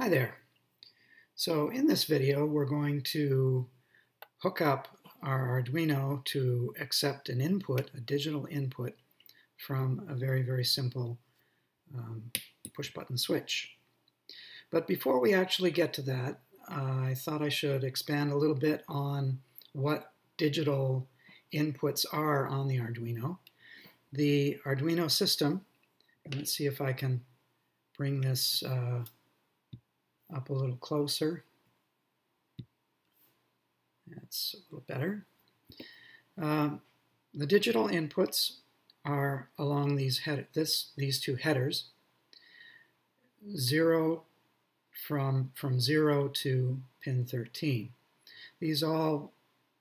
Hi there. So in this video, we're going to hook up our Arduino to accept an input, a digital input, from a very, very simple um, push-button switch. But before we actually get to that, uh, I thought I should expand a little bit on what digital inputs are on the Arduino. The Arduino system, let's see if I can bring this uh, up a little closer. That's a little better. Um, the digital inputs are along these head this these two headers. Zero from from zero to pin 13. These all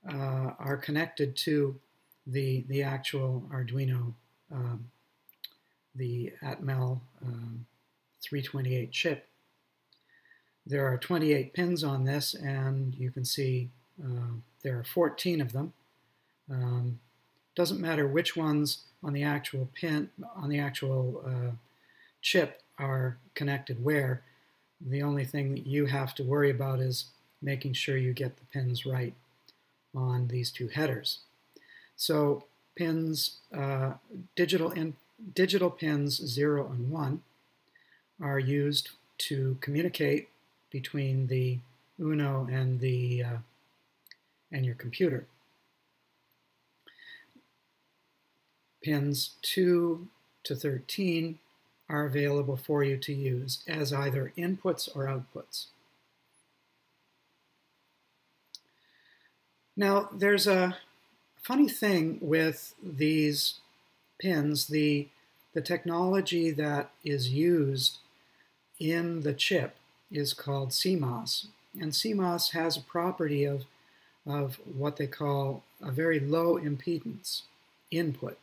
uh, are connected to the the actual Arduino, um, the Atmel um, 328 chip there are 28 pins on this, and you can see uh, there are 14 of them. Um, doesn't matter which ones on the actual pin, on the actual uh, chip are connected where. The only thing that you have to worry about is making sure you get the pins right on these two headers. So pins, uh, digital, in, digital pins 0 and 1 are used to communicate between the Uno and the uh, and your computer. Pins 2 to 13 are available for you to use as either inputs or outputs. Now, there's a funny thing with these pins. The, the technology that is used in the chip is called CMOS. And CMOS has a property of, of what they call a very low impedance input.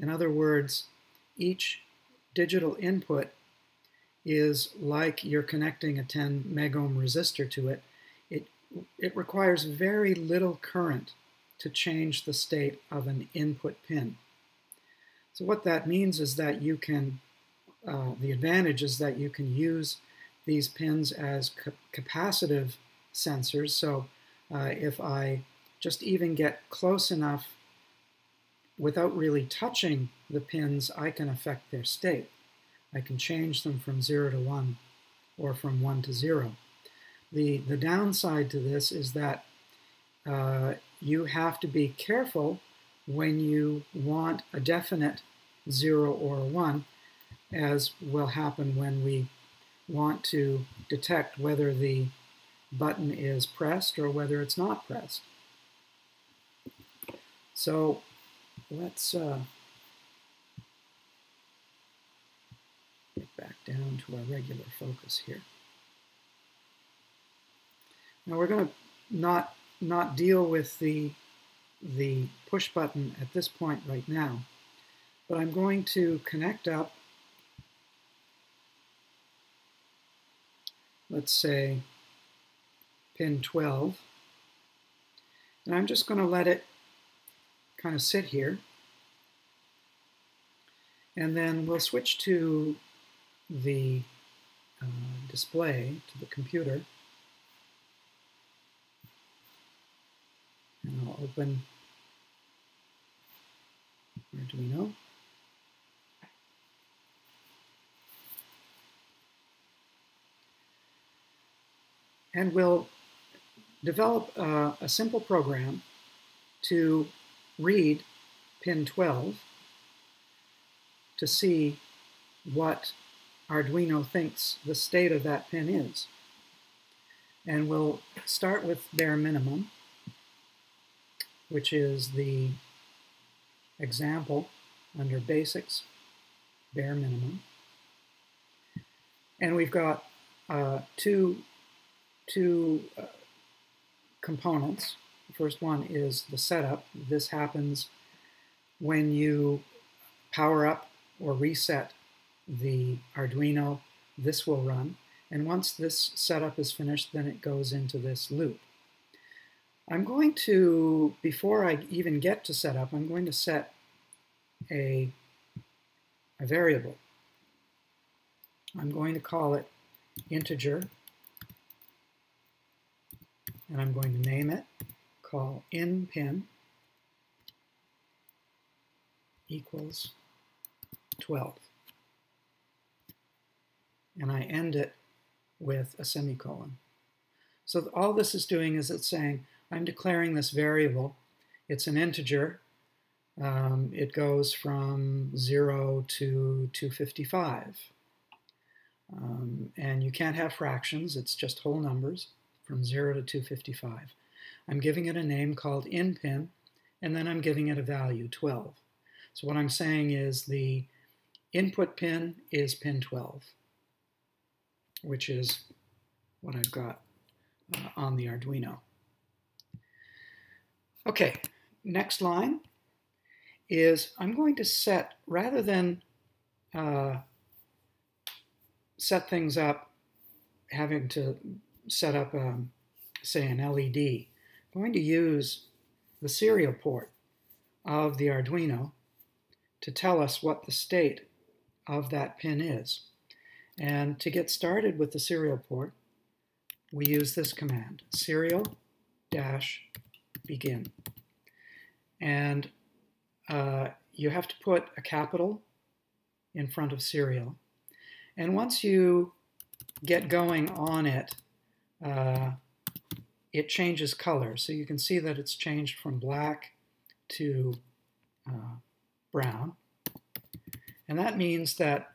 In other words, each digital input is like you're connecting a 10 megohm resistor to it. It, it requires very little current to change the state of an input pin. So what that means is that you can, uh, the advantage is that you can use these pins as ca capacitive sensors. So uh, if I just even get close enough without really touching the pins, I can affect their state. I can change them from 0 to 1 or from 1 to 0. The, the downside to this is that uh, you have to be careful when you want a definite 0 or 1, as will happen when we want to detect whether the button is pressed or whether it's not pressed. So let's uh, get back down to our regular focus here. Now we're going to not not deal with the the push button at this point right now, but I'm going to connect up let's say pin 12. And I'm just going to let it kind of sit here. And then we'll switch to the uh, display, to the computer. And I'll open Arduino. And we'll develop uh, a simple program to read pin 12 to see what Arduino thinks the state of that pin is. And we'll start with bare minimum, which is the example under basics, bare minimum. And we've got uh, two two uh, components. The first one is the setup. This happens when you power up or reset the Arduino, this will run. And once this setup is finished, then it goes into this loop. I'm going to, before I even get to setup, I'm going to set a, a variable. I'm going to call it integer and I'm going to name it, call in pin equals 12. And I end it with a semicolon. So all this is doing is it's saying, I'm declaring this variable. It's an integer. Um, it goes from 0 to 255. Um, and you can't have fractions, it's just whole numbers from 0 to 255. I'm giving it a name called inpin, and then I'm giving it a value, 12. So what I'm saying is the input pin is pin 12, which is what I've got uh, on the Arduino. Okay, next line is I'm going to set, rather than uh, set things up having to set up, um, say, an LED, I'm going to use the serial port of the Arduino to tell us what the state of that pin is. And to get started with the serial port, we use this command, serial dash begin. And uh, you have to put a capital in front of serial. And once you get going on it, uh, it changes color. So you can see that it's changed from black to uh, brown. And that means that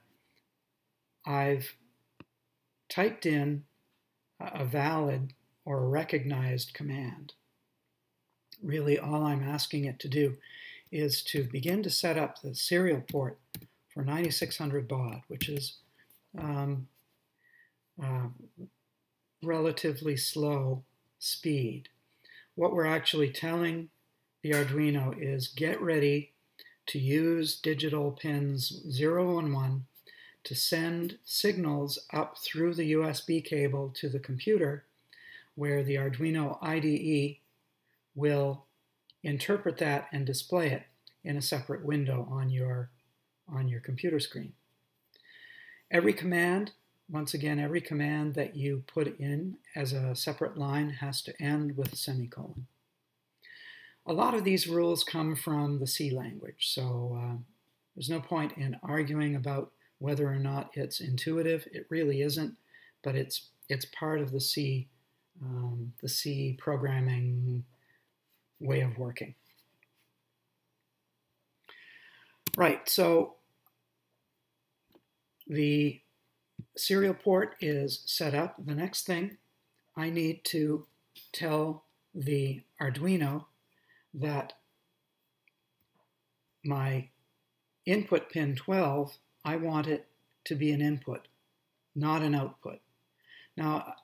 I've typed in a valid or a recognized command. Really, all I'm asking it to do is to begin to set up the serial port for 9600 baud, which is um, uh, relatively slow speed. What we're actually telling the Arduino is get ready to use digital pins 0 and 1 to send signals up through the USB cable to the computer where the Arduino IDE will interpret that and display it in a separate window on your, on your computer screen. Every command, once again, every command that you put in as a separate line has to end with a semicolon. A lot of these rules come from the C language, so uh, there's no point in arguing about whether or not it's intuitive. It really isn't, but it's it's part of the C um, the C programming way of working. Right, so the serial port is set up. The next thing I need to tell the Arduino that my input pin 12, I want it to be an input, not an output. Now,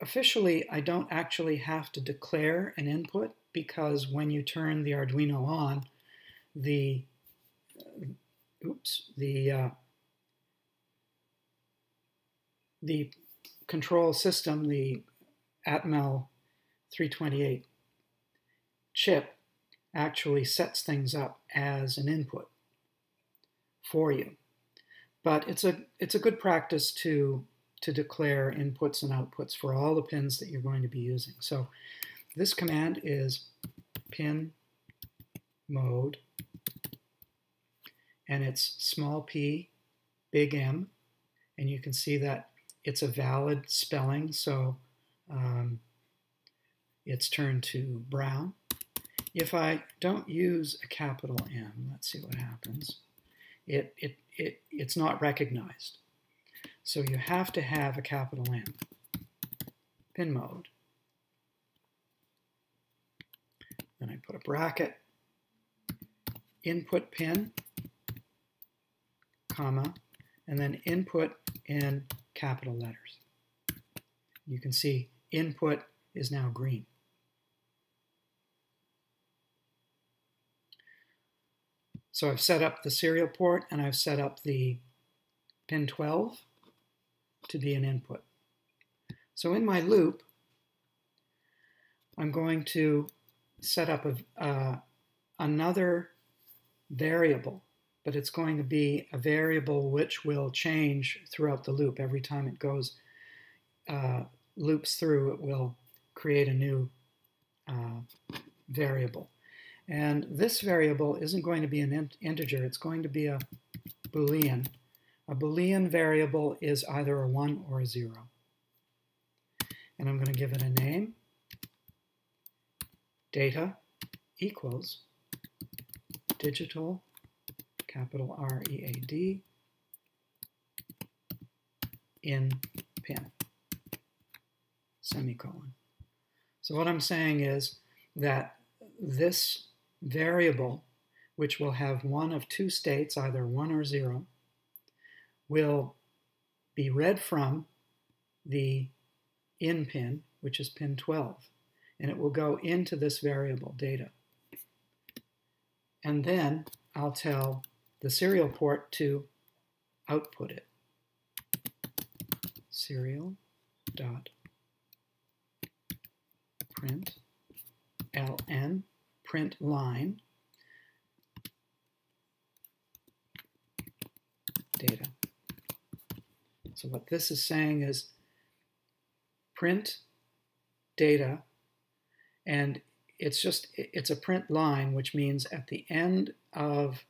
officially, I don't actually have to declare an input because when you turn the Arduino on, the oops, the uh, the control system, the Atmel 328 chip, actually sets things up as an input for you. But it's a, it's a good practice to, to declare inputs and outputs for all the pins that you're going to be using. So this command is pin mode, and it's small p, big M, and you can see that it's a valid spelling, so um, it's turned to brown. If I don't use a capital M, let's see what happens, it, it, it, it's not recognized. So you have to have a capital M. Pin mode. Then I put a bracket, input pin, comma, and then input in capital letters. You can see input is now green. So I've set up the serial port and I've set up the pin 12 to be an input. So in my loop, I'm going to set up a, uh, another variable, but it's going to be a variable which will change throughout the loop. Every time it goes, uh, loops through, it will create a new uh, variable. And this variable isn't going to be an int integer, it's going to be a Boolean. A Boolean variable is either a 1 or a 0. And I'm going to give it a name, data equals digital, capital R-E-A-D, in pin, semicolon. So what I'm saying is that this variable, which will have one of two states, either 1 or 0, will be read from the in pin, which is pin 12, and it will go into this variable data. And then I'll tell the serial port to output it. Serial dot print ln print line data. So what this is saying is print data and it's just it's a print line which means at the end of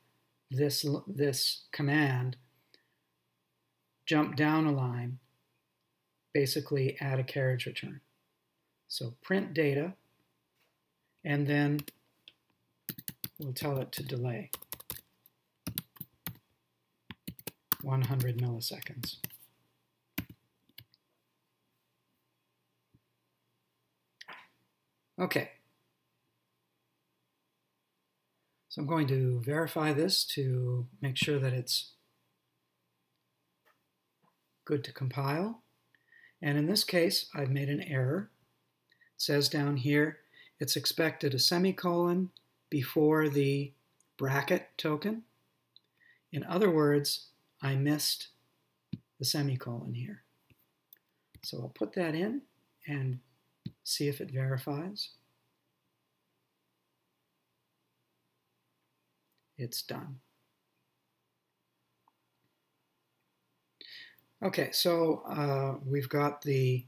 this this command jump down a line basically add a carriage return so print data and then we'll tell it to delay 100 milliseconds Okay. So I'm going to verify this to make sure that it's good to compile. And in this case, I've made an error. It says down here, it's expected a semicolon before the bracket token. In other words, I missed the semicolon here. So I'll put that in and see if it verifies. It's done. Okay, so uh, we've got the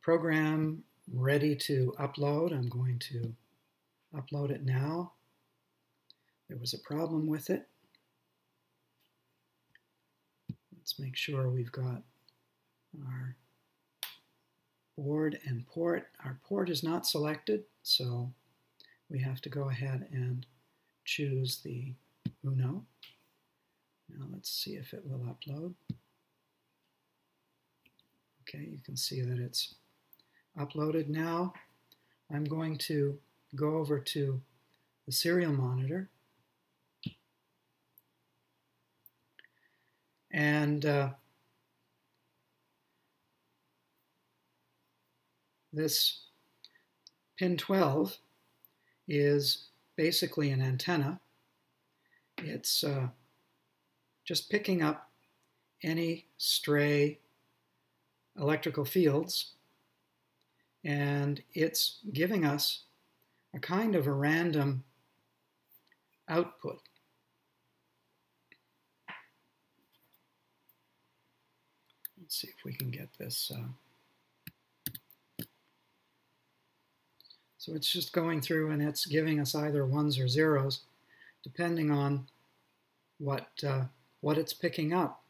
program ready to upload. I'm going to upload it now. There was a problem with it. Let's make sure we've got our board and port. Our port is not selected, so we have to go ahead and choose the UNO. Now let's see if it will upload. Okay, you can see that it's uploaded now. I'm going to go over to the serial monitor and uh, This pin 12 is basically an antenna. It's uh, just picking up any stray electrical fields and it's giving us a kind of a random output. Let's see if we can get this uh, So it's just going through and it's giving us either ones or zeros, depending on what, uh, what it's picking up.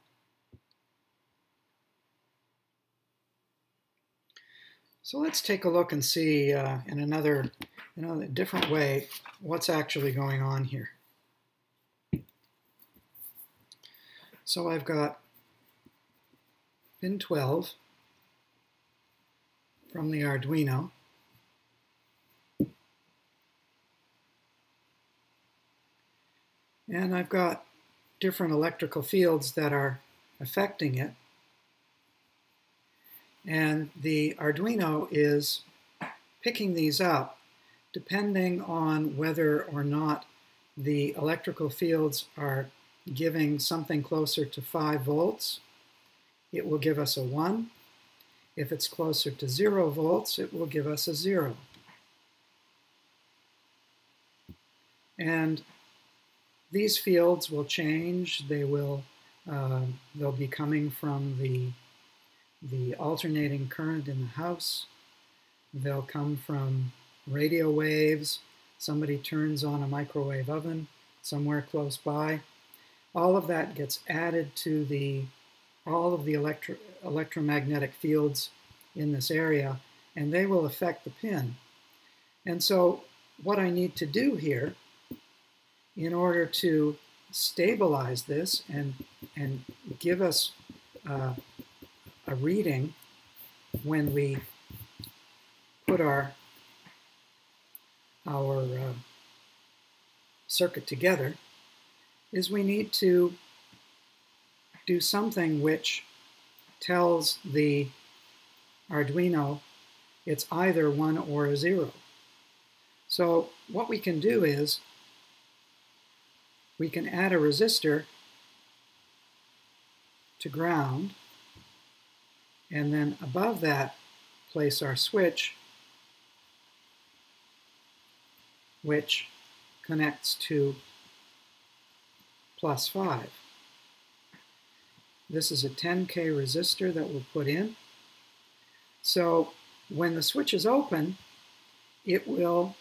So let's take a look and see uh, in another, in a different way what's actually going on here. So I've got pin 12 from the Arduino. And I've got different electrical fields that are affecting it. And the Arduino is picking these up depending on whether or not the electrical fields are giving something closer to 5 volts, it will give us a 1. If it's closer to 0 volts, it will give us a 0. And these fields will change. They will uh, they'll be coming from the the alternating current in the house. They'll come from radio waves. Somebody turns on a microwave oven somewhere close by. All of that gets added to the all of the electro, electromagnetic fields in this area, and they will affect the pin. And so what I need to do here in order to stabilize this and, and give us uh, a reading when we put our, our uh, circuit together is we need to do something which tells the Arduino it's either 1 or a 0. So what we can do is we can add a resistor to ground and then above that place our switch which connects to plus 5. This is a 10K resistor that we'll put in. So when the switch is open, it will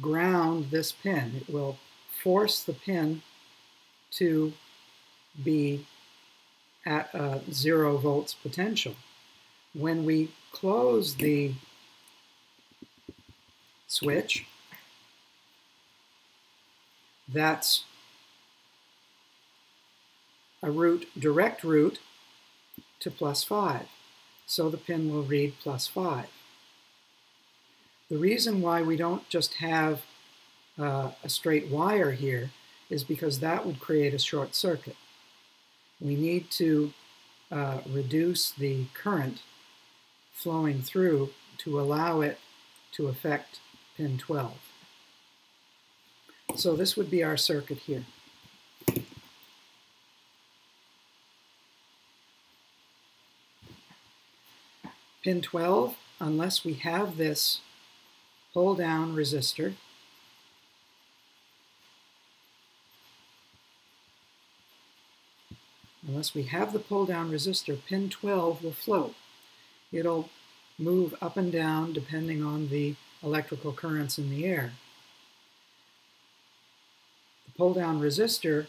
ground this pin. It will force the pin to be at a zero volts potential. When we close the switch, that's a route, direct route to plus 5. So the pin will read plus 5. The reason why we don't just have uh, a straight wire here is because that would create a short circuit. We need to uh, reduce the current flowing through to allow it to affect pin 12. So this would be our circuit here. Pin 12, unless we have this pull down resistor, unless we have the pull down resistor, pin 12 will float. It'll move up and down depending on the electrical currents in the air. The pull down resistor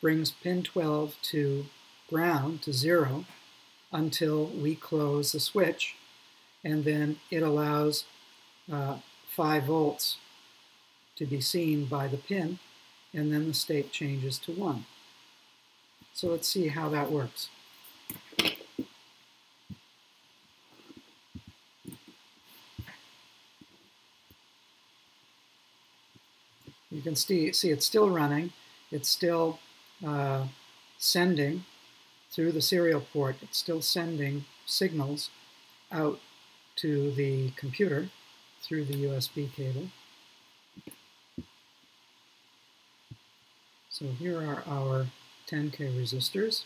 brings pin 12 to ground, to zero, until we close the switch and then it allows uh, 5 volts to be seen by the pin and then the state changes to 1. So let's see how that works. You can see, see it's still running, it's still uh, sending through the serial port, it's still sending signals out to the computer through the USB cable. So here are our 10K resistors.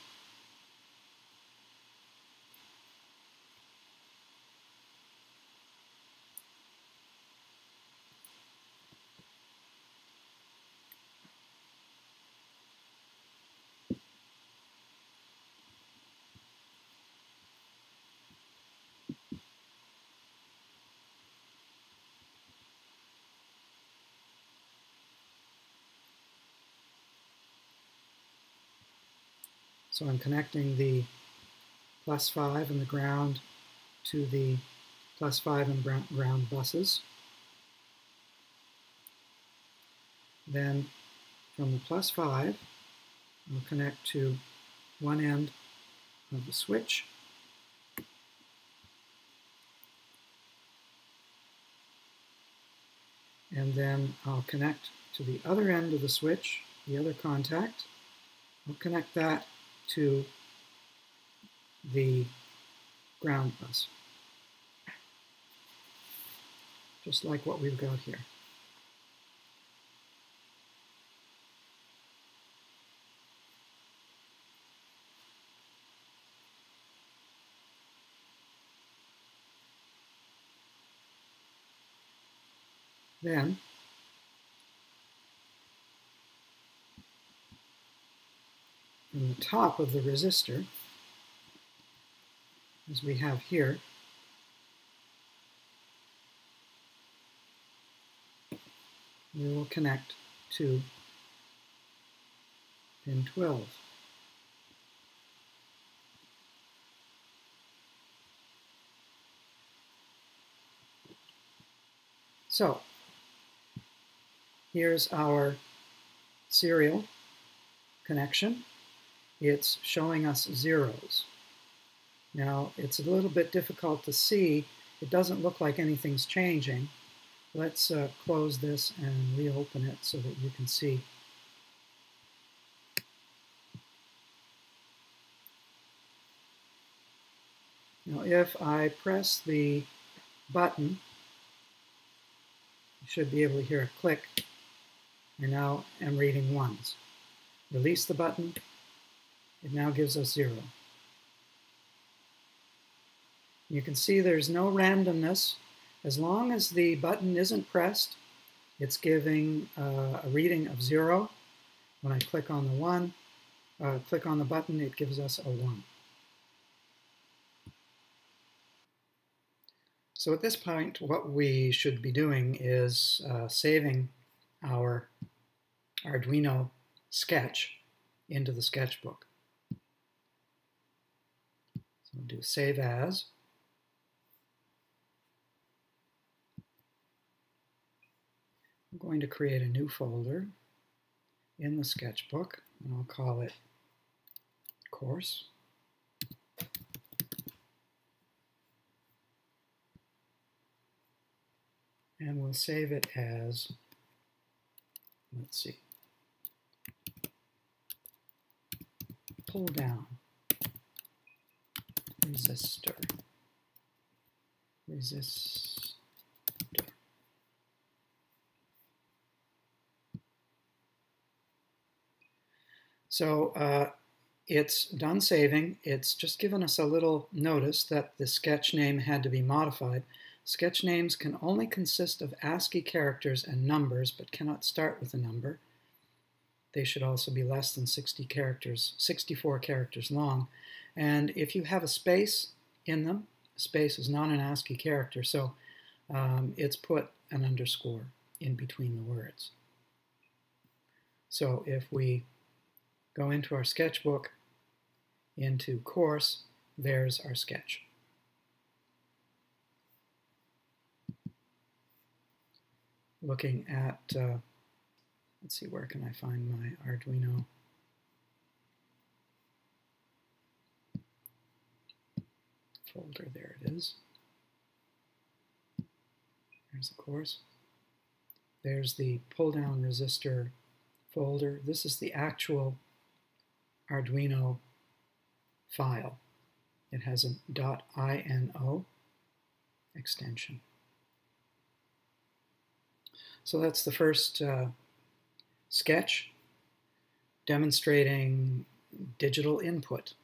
So I'm connecting the plus 5 and the ground to the plus 5 and ground buses. Then from the plus 5, I'll connect to one end of the switch. And then I'll connect to the other end of the switch, the other contact. I'll connect that to the ground bus. Just like what we've got here. Then top of the resistor, as we have here. We will connect to pin 12. So, here's our serial connection. It's showing us zeros. Now, it's a little bit difficult to see. It doesn't look like anything's changing. Let's uh, close this and reopen it so that you can see. Now, if I press the button, you should be able to hear a click. I now am reading ones. Release the button. It now gives us zero. You can see there's no randomness. As long as the button isn't pressed, it's giving uh, a reading of zero. When I click on the one, uh, click on the button, it gives us a one. So at this point, what we should be doing is uh, saving our Arduino sketch into the sketchbook. We'll do save as. I'm going to create a new folder in the sketchbook, and I'll call it course. and we'll save it as, let's see, pull down resistor, resistor. So uh, it's done saving. It's just given us a little notice that the sketch name had to be modified. Sketch names can only consist of ASCII characters and numbers, but cannot start with a number. They should also be less than 60 characters, 64 characters long. And if you have a space in them, space is not an ASCII character, so um, it's put an underscore in between the words. So if we go into our sketchbook, into course, there's our sketch. looking at, uh, let's see, where can I find my Arduino? Folder, there it is. There's the course. There's the pull down resistor folder. This is the actual Arduino file. It has a .ino extension. So that's the first uh, sketch demonstrating digital input